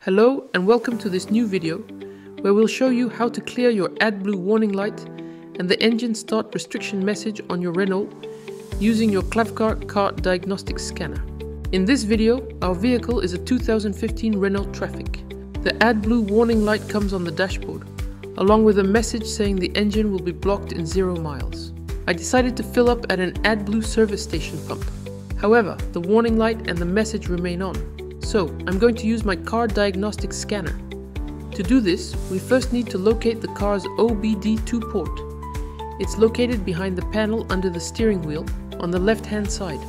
Hello and welcome to this new video where we'll show you how to clear your AdBlue warning light and the engine start restriction message on your Renault using your Klavkarr car diagnostic scanner. In this video, our vehicle is a 2015 Renault Trafic. The AdBlue warning light comes on the dashboard, along with a message saying the engine will be blocked in zero miles. I decided to fill up at an AdBlue service station pump. However, the warning light and the message remain on, so I'm going to use my car diagnostic scanner. To do this, we first need to locate the car's OBD2 port. It's located behind the panel under the steering wheel on the left hand side.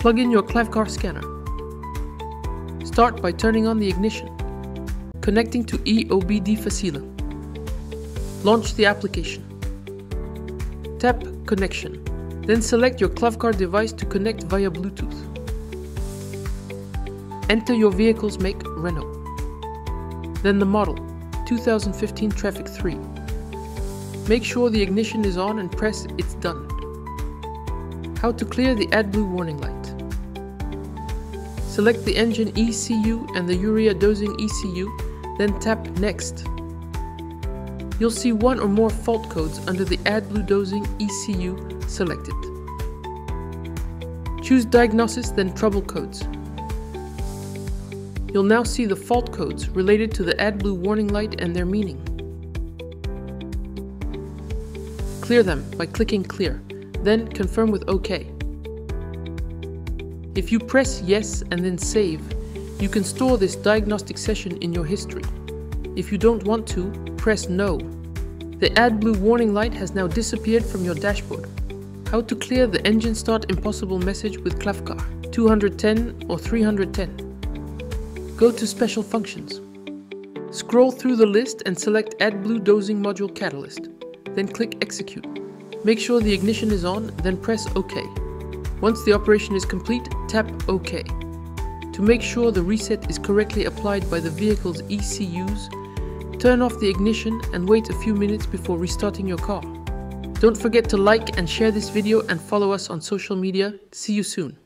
Plug in your Klavkarr scanner. Start by turning on the ignition, connecting to EOBD Facile. Launch the application. Tap Connection, then select your Klavkarr device to connect via Bluetooth. Enter your vehicle's make Renault. Then the model, 2015 Trafic 3. Make sure the ignition is on and press It's done. How to clear the AdBlue warning light. Select the engine ECU and the urea dosing ECU, then tap Next. You'll see one or more fault codes under the AdBlue dosing ECU selected. Choose Diagnosis, then Trouble Codes. You'll now see the fault codes related to the AdBlue warning light and their meaning. Clear them by clicking Clear, then confirm with OK. If you press Yes and then Save, you can store this diagnostic session in your history. If you don't want to, press No. The AdBlue warning light has now disappeared from your dashboard. How to clear the engine start impossible message with Klavkarr 210 or 310. Go to Special Functions. Scroll through the list and select AdBlue Dosing Module Catalyst. Then click Execute. Make sure the ignition is on, then press OK. Once the operation is complete, tap OK. To make sure the reset is correctly applied by the vehicle's ECUs, turn off the ignition and wait a few minutes before restarting your car. Don't forget to like and share this video and follow us on social media. See you soon.